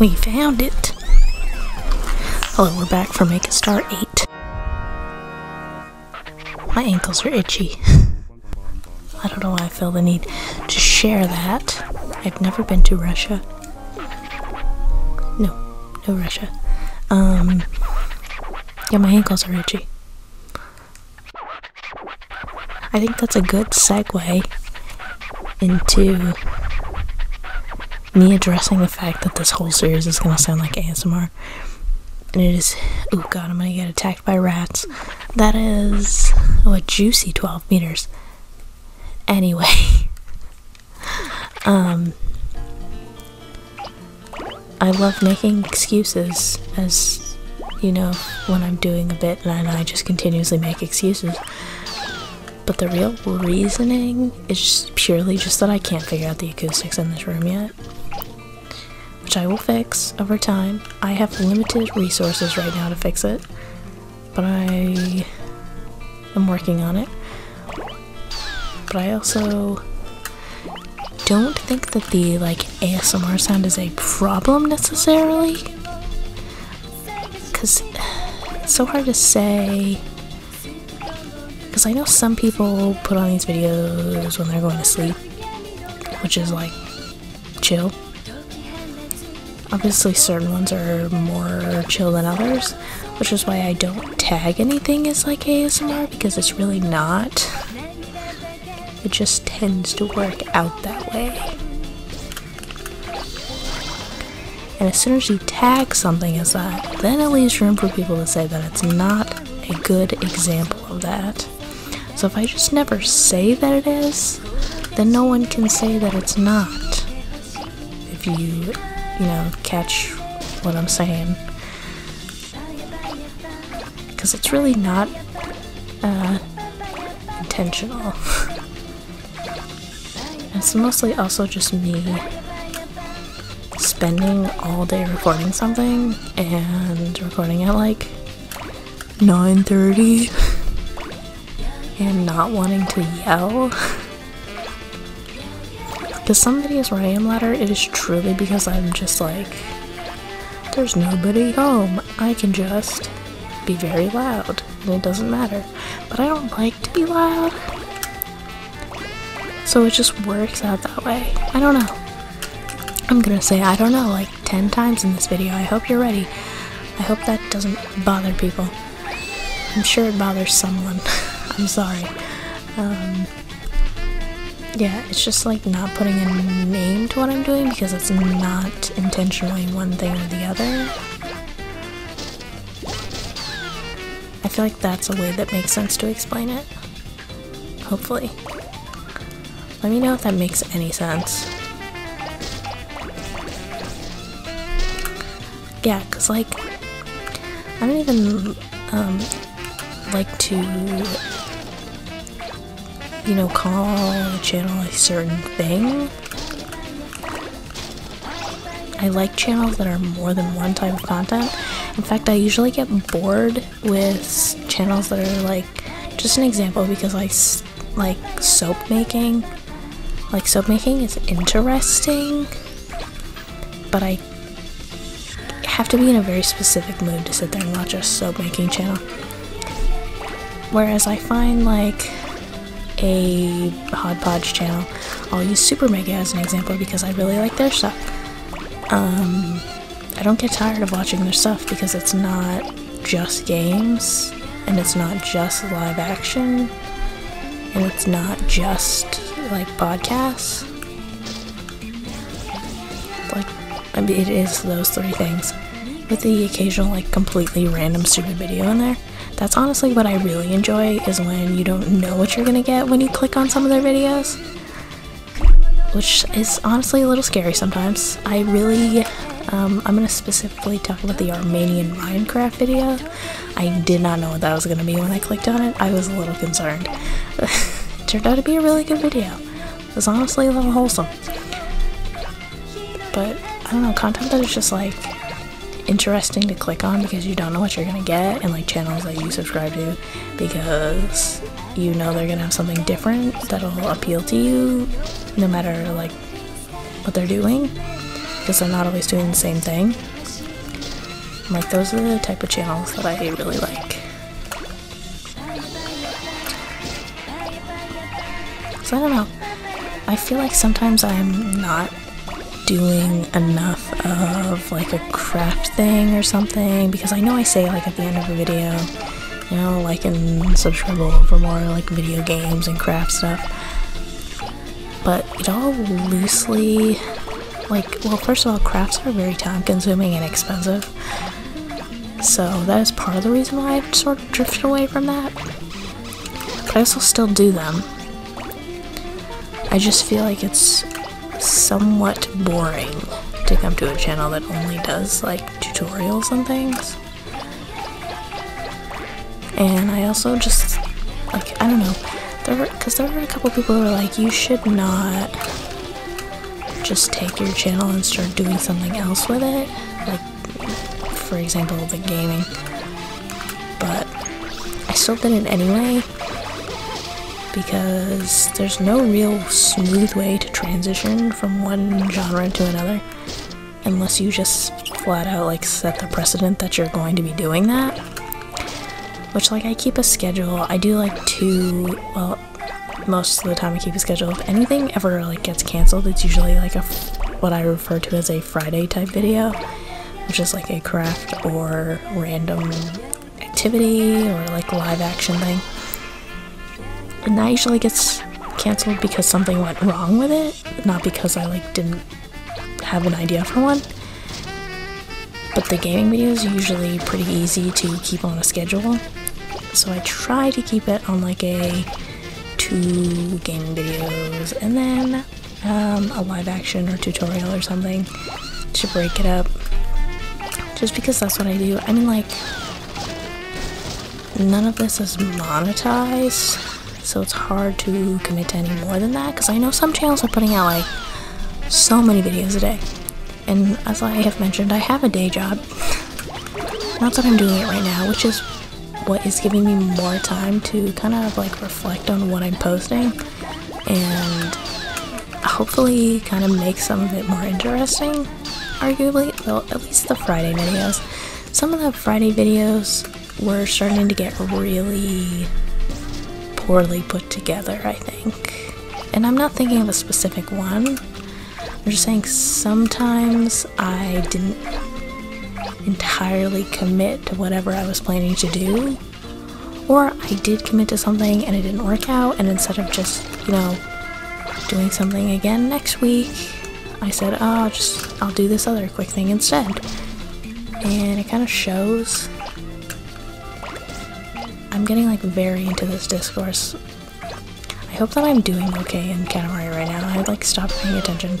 We found it. Hello, we're back for Make a Star 8. My ankles are itchy. I don't know why I feel the need to share that. I've never been to Russia. No, no Russia. Um, yeah, my ankles are itchy. I think that's a good segue into me addressing the fact that this whole series is to sound like ASMR. And it is. Oh god, I'm to get attacked by rats. That is. Oh, a juicy 12 meters. Anyway. um. I love making excuses, as you know, when I'm doing a bit and I just continuously make excuses. But the real reasoning is purely just that I can't figure out the acoustics in this room yet which I will fix over time. I have limited resources right now to fix it, but I am working on it. But I also don't think that the like ASMR sound is a problem necessarily. Cause it's so hard to say. Cause I know some people put on these videos when they're going to sleep, which is like chill. Obviously, certain ones are more chill than others, which is why I don't tag anything as like ASMR because it's really not. It just tends to work out that way. And as soon as you tag something as that, then it leaves room for people to say that it's not a good example of that. So if I just never say that it is, then no one can say that it's not. If you you know, catch what I'm saying. Because it's really not uh, intentional. it's mostly also just me spending all day recording something and recording at like 9.30 and not wanting to yell. Because some videos where I am louder, it is truly because I'm just like, there's nobody home. I can just be very loud, and it doesn't matter. But I don't like to be loud. So it just works out that way. I don't know. I'm gonna say I don't know like 10 times in this video. I hope you're ready. I hope that doesn't bother people. I'm sure it bothers someone. I'm sorry. Um, yeah, it's just like not putting a name to what I'm doing because it's not intentionally one thing or the other. I feel like that's a way that makes sense to explain it. Hopefully. Let me know if that makes any sense. Yeah, because like, I don't even um, like to you know, call a channel a certain thing. I like channels that are more than one type of content. In fact, I usually get bored with channels that are like, just an example, because I like soap making. Like, soap making is interesting, but I have to be in a very specific mood to sit there and watch a soap making channel. Whereas I find like a Hodpodge channel. I'll use Super Mega as an example because I really like their stuff. Um, I don't get tired of watching their stuff because it's not just games, and it's not just live action, and it's not just like podcasts. Like, I mean, it is those three things with the occasional like completely random stupid video in there. That's honestly what I really enjoy is when you don't know what you're gonna get when you click on some of their videos. Which is honestly a little scary sometimes. I really, um, I'm gonna specifically talk about the Armenian Minecraft video. I did not know what that was gonna be when I clicked on it. I was a little concerned. it turned out to be a really good video. It was honestly a little wholesome. But, I don't know, content that is just like, interesting to click on because you don't know what you're gonna get and like channels that you subscribe to because you know they're gonna have something different that'll appeal to you no matter like what they're doing because they're not always doing the same thing. Like, those are the type of channels that I really like. So I don't know. I feel like sometimes I'm not doing enough of like a craft thing or something because I know I say like at the end of a video, you know, like and subscribe for more like video games and craft stuff. But it all loosely like well first of all crafts are very time consuming and expensive. So that is part of the reason why I've sort of drifted away from that. But I also still do them. I just feel like it's somewhat boring to come to a channel that only does like tutorials and things. And I also just like I don't know, there were because there were a couple people who were like, you should not just take your channel and start doing something else with it, like for example the gaming. But I still did it anyway because there's no real smooth way to transition from one genre to another unless you just flat out like set the precedent that you're going to be doing that. Which like I keep a schedule. I do like two well most of the time I keep a schedule. If anything ever like gets canceled it's usually like a what I refer to as a Friday type video which is like a craft or random activity or like live action thing and that usually gets canceled because something went wrong with it, not because I like didn't have an idea for one. But the gaming videos are usually pretty easy to keep on a schedule, so I try to keep it on like a two gaming videos and then um, a live action or tutorial or something to break it up. Just because that's what I do. I mean, like, none of this is monetized so it's hard to commit to any more than that because I know some channels are putting out like so many videos a day. And as I have mentioned, I have a day job. Not that I'm doing it right now, which is what is giving me more time to kind of like reflect on what I'm posting and hopefully kind of make some of it more interesting, arguably. Well, at least the Friday videos. Some of the Friday videos were starting to get really poorly put together, I think. And I'm not thinking of a specific one. I'm just saying sometimes I didn't entirely commit to whatever I was planning to do. Or I did commit to something and it didn't work out, and instead of just, you know, doing something again next week, I said, oh, just, I'll do this other quick thing instead. And it kind of shows I'm getting like very into this discourse. I hope that I'm doing okay in Katamari right now. I like stopped paying attention.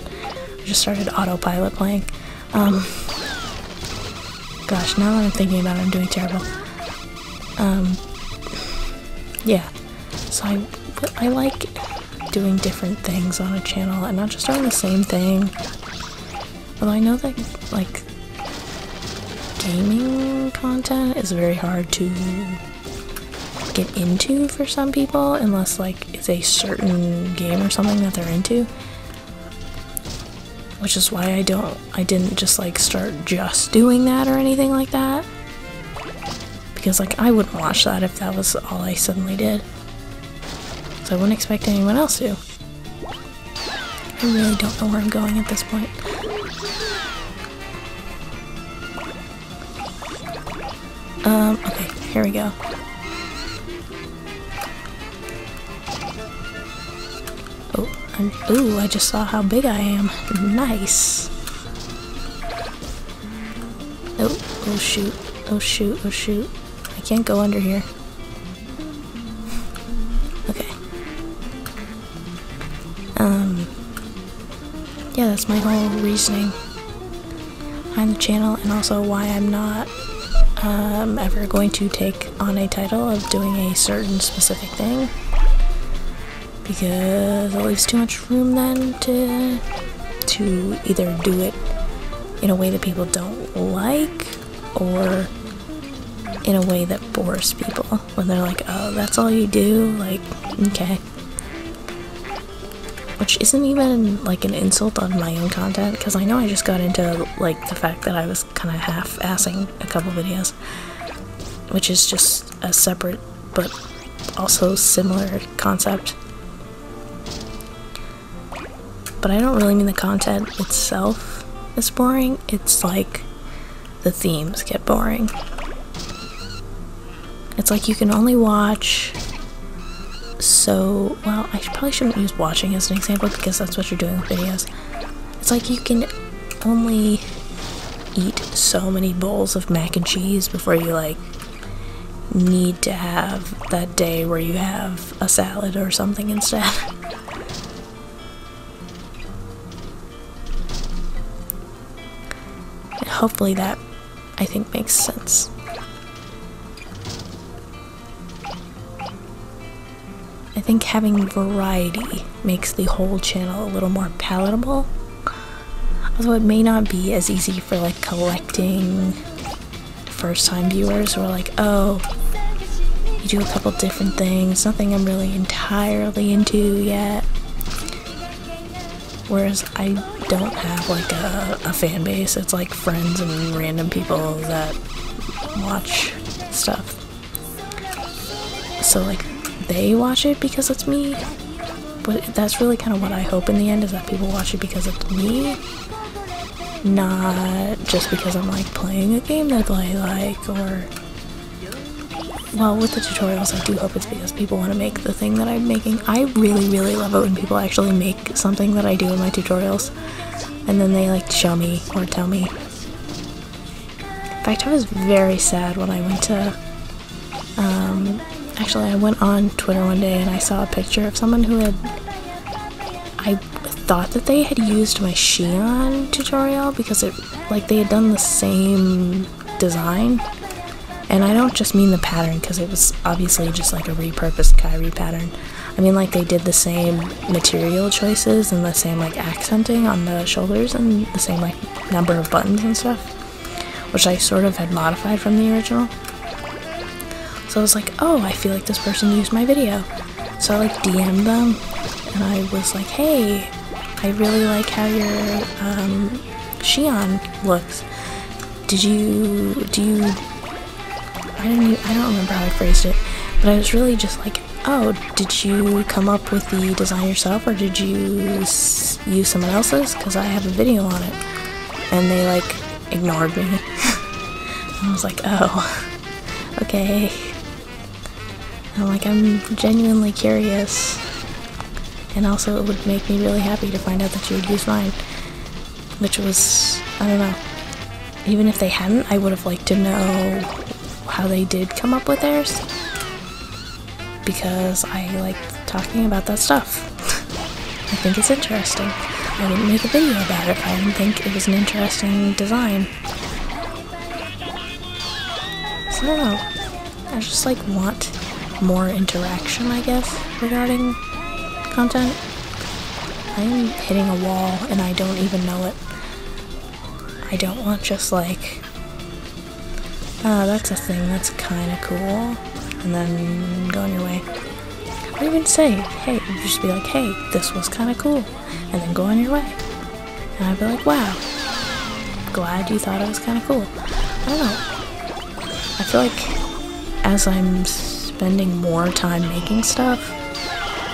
I just started autopilot playing. Um, gosh, now that I'm thinking about it, I'm doing terrible. Um, yeah. So I, I like doing different things on a channel and not just doing the same thing. Although I know that, like, gaming content is very hard to get into for some people unless like it's a certain game or something that they're into. Which is why I don't I didn't just like start just doing that or anything like that. Because like I wouldn't watch that if that was all I suddenly did. So I wouldn't expect anyone else to. I really don't know where I'm going at this point. Um okay here we go ooh, I just saw how big I am. Nice. Oh, oh shoot. Oh shoot, oh shoot. I can't go under here. Okay. Um, yeah, that's my whole reasoning behind the channel and also why I'm not um, ever going to take on a title of doing a certain specific thing because it leaves too much room then to to either do it in a way that people don't like or in a way that bores people when they're like oh that's all you do like okay which isn't even like an insult on my own content because I know I just got into like the fact that I was kind of half-assing a couple videos, which is just a separate but also similar concept. But I don't really mean the content itself is boring. It's like the themes get boring. It's like you can only watch so well I probably shouldn't use watching as an example because that's what you're doing with videos. It's like you can only eat so many bowls of mac and cheese before you like need to have that day where you have a salad or something instead. hopefully that I think makes sense. I think having variety makes the whole channel a little more palatable. Although it may not be as easy for like collecting first time viewers who are like, oh, you do a couple different things, nothing I'm really entirely into yet. Whereas I don't have like a, a fan base, it's like friends and random people that watch stuff. So, like, they watch it because it's me. But that's really kind of what I hope in the end is that people watch it because it's me. Not just because I'm like playing a game that they like or well, with the tutorials, I do hope it's because people want to make the thing that I'm making. I really, really love it when people actually make something that I do in my tutorials, and then they like show me or tell me. In fact, I was very sad when I went to, um, actually I went on Twitter one day and I saw a picture of someone who had, I thought that they had used my Xion tutorial because it, like they had done the same design and I don't just mean the pattern because it was obviously just like a repurposed Kairi pattern. I mean like they did the same material choices and the same like accenting on the shoulders and the same like number of buttons and stuff, which I sort of had modified from the original. So I was like, oh, I feel like this person used my video. So I like DM'd them and I was like, hey, I really like how your um, Xion looks. Did you, do you I don't even, I don't remember how I phrased it, but I was really just like, oh, did you come up with the design yourself or did you use someone else's? Because I have a video on it. And they like ignored me. I was like, oh, okay. I'm like, I'm genuinely curious. And also, it would make me really happy to find out that you would use mine. Which was, I don't know. Even if they hadn't, I would have liked to know how they did come up with theirs because I like talking about that stuff. I think it's interesting. I wouldn't make a video about it if I didn't think it was an interesting design. So I don't know. I just like want more interaction, I guess, regarding content. I am hitting a wall and I don't even know it. I don't want just like Oh, that's a thing. That's kind of cool. And then go on your way. Or even say, hey, you just be like, hey, this was kind of cool. And then go on your way. And I'd be like, wow, glad you thought it was kind of cool. I don't know. I feel like as I'm spending more time making stuff,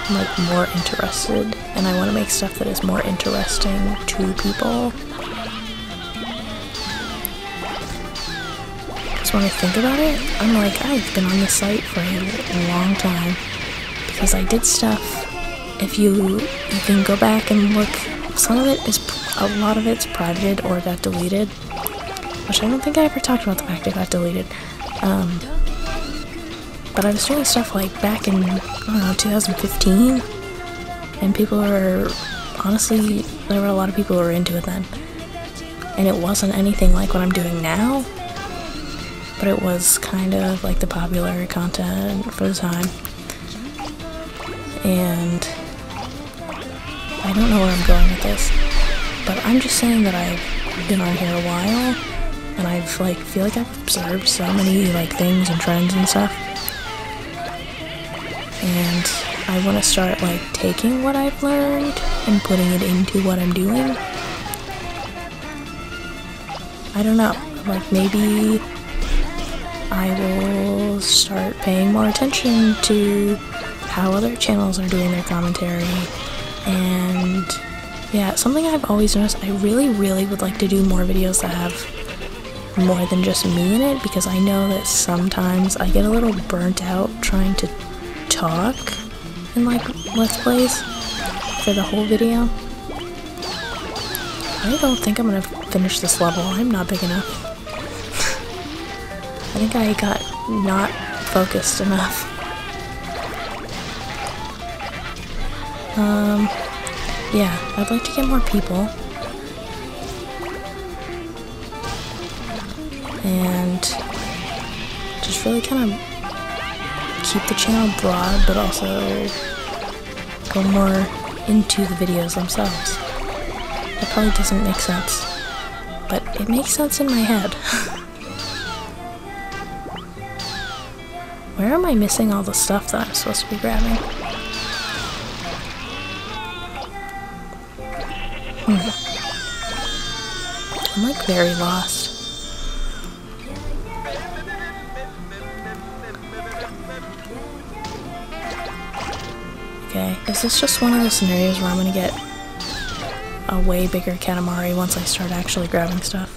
I'm like more interested. And I want to make stuff that is more interesting to people when I think about it, I'm like, I've been on the site for a long time because I did stuff. If you you can go back and look, some of it is a lot of it's privated or got deleted, which I don't think I ever talked about the fact it got deleted. Um, but I was doing stuff like back in I don't know 2015, and people were honestly there were a lot of people who were into it then, and it wasn't anything like what I'm doing now but it was kind of like the popular content for the time. And I don't know where I'm going with this, but I'm just saying that I've been on here a while and I've like feel like I've observed so many like things and trends and stuff. And I want to start like taking what I've learned and putting it into what I'm doing. I don't know. Like maybe I will start paying more attention to how other channels are doing their commentary and yeah, something I've always noticed, I really, really would like to do more videos that have more than just me in it because I know that sometimes I get a little burnt out trying to talk in like Let's Plays for the whole video. I don't think I'm gonna finish this level, I'm not big enough. I think I got not focused enough. Um, yeah, I'd like to get more people. And just really kind of keep the channel broad, but also go more into the videos themselves. It probably doesn't make sense, but it makes sense in my head. Where am I missing all the stuff that I'm supposed to be grabbing? Hmm. I'm like very lost. Okay, is this just one of the scenarios where I'm gonna get a way bigger Katamari once I start actually grabbing stuff?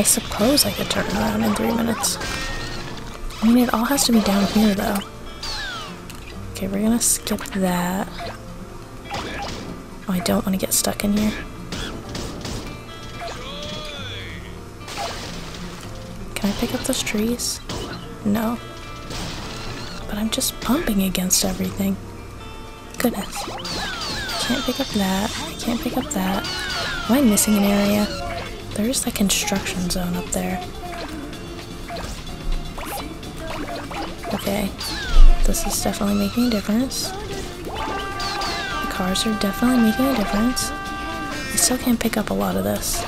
I suppose I could turn around in three minutes. I mean, it all has to be down here though. Okay, we're gonna skip that. Oh, I don't want to get stuck in here. Can I pick up those trees? No. But I'm just bumping against everything. Goodness. Can't pick up that. Can't pick up that. Am I missing an area? There's the construction zone up there. Okay. This is definitely making a difference The cars are definitely making a difference. I still can't pick up a lot of this.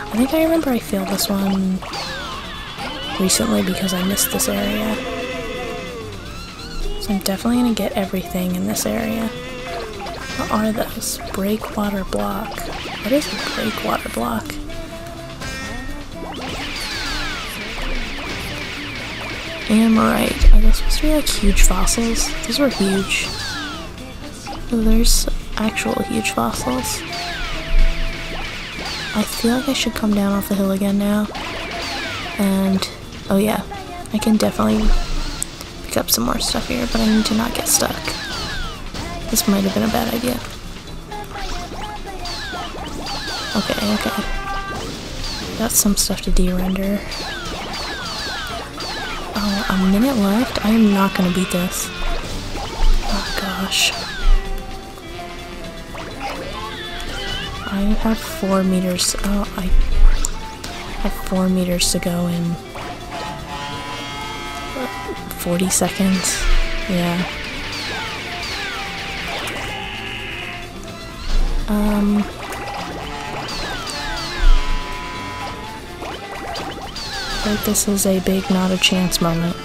I think I remember I failed this one recently because I missed this area. So I'm definitely gonna get everything in this area. What are those? Breakwater block. What is a breakwater block? Ammonite. Are those supposed to be like huge fossils? These were huge. Oh, there's actual huge fossils. I feel like I should come down off the hill again now. And, oh yeah, I can definitely pick up some more stuff here, but I need to not get stuck. This might have been a bad idea. Okay, okay. Got some stuff to de-render. Oh, a minute left? I am not gonna beat this. Oh gosh. I have four meters. Oh, I have four meters to go in 40 seconds. Yeah. Um. I this is a big not a chance moment.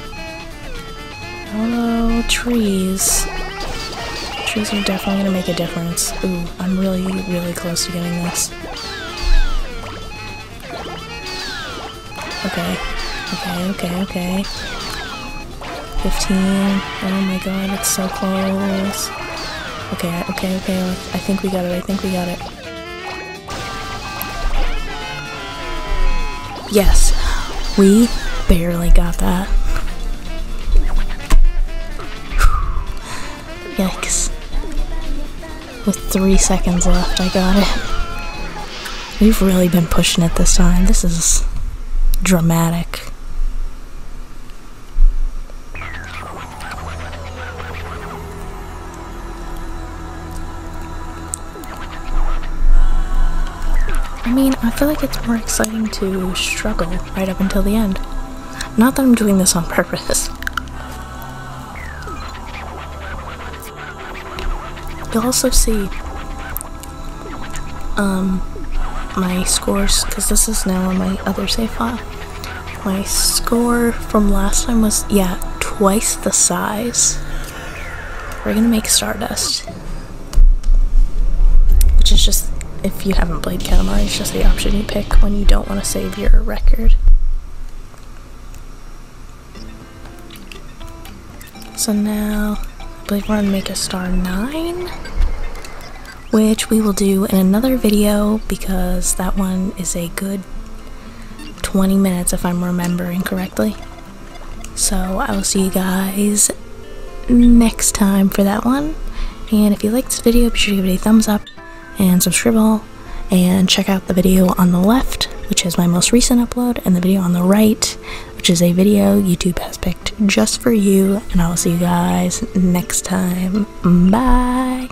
Hello, trees. Trees are definitely gonna make a difference. Ooh, I'm really, really close to getting this. Okay. Okay, okay, okay. 15. Oh my god, it's so close. Okay, okay, okay. I think we got it. I think we got it. Yes, we barely got that. Yikes. With three seconds left, I got it. We've really been pushing it this time. This is dramatic. I mean, I feel like it's more exciting to struggle right up until the end. Not that I'm doing this on purpose. You'll also see um, my scores, because this is now on my other save file. My score from last time was, yeah, twice the size. We're gonna make Stardust. If you haven't played Katamari, it's just the option you pick when you don't want to save your record. So now, I believe we're gonna make a star 9, which we will do in another video because that one is a good 20 minutes if I'm remembering correctly. So I will see you guys next time for that one. And if you liked this video, be sure to give it a thumbs up and subscribe and check out the video on the left, which is my most recent upload, and the video on the right, which is a video YouTube has picked just for you. And I will see you guys next time. Bye.